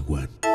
One.